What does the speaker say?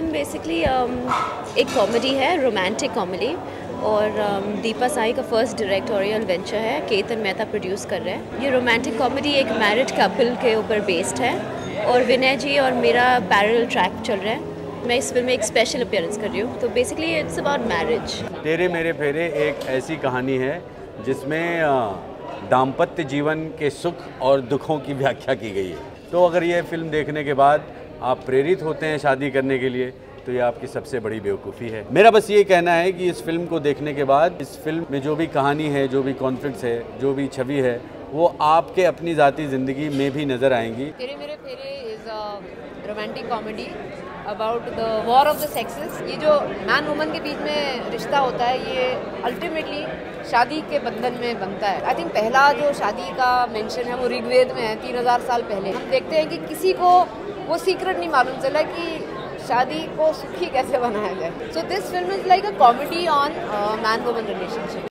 Film basically um, एक comedy है romantic comedy और um, दीपा साई का फ़र्स्ट डायरेक्टोरियल वेंचर है केतन मेहता प्रोड्यूस कर रहे हैं। ये रोमांटिक कॉमेडी एक मैरिड कपल के ऊपर बेस्ड है और विनय जी और मेरा पैरल ट्रैक चल रहा है। मैं इस फ़िल्म में एक स्पेशल अपियरेंस कर रही हूँ। तो बेसिकली इट्स अबाउट मैरिज तेरे मेरे फेरे एक ऐसी कहानी है जिसमें दाम्पत्य जीवन के सुख और दुखों की व्याख्या की गई है। तो अगर ये फ़िल्म देखने के बाद आप प्रेरित होते हैं शादी करने के लिए तो ये आपकी सबसे बड़ी बेवकूफ़ी है। मेरा बस ये कहना है कि इस फ़िल्म को देखने के बाद इस फ़िल्म में जो भी कहानी है जो भी कॉन्फ्लिक्ट है जो भी छवि है वो आपके अपनी ज़ाती ज़िंदगी में भी नज़र आएँगी। Tere Mere Phere is a romantic comedy about the war of the sexes ये जो मैन वुमन के बीच में रिश्ता होता है ये अल्टीमेटली शादी के बंधन में बनता है। आई थिंक पहला जो शादी का मेंशन है वो ऋग्वेद में है तीन हज़ार साल पहले। हम देखते हैं कि किसी को वो सीक्रेट नहीं मालूम चला कि शादी को सुखी कैसे बनाया जाए। So this film is like a comedy on man woman relationship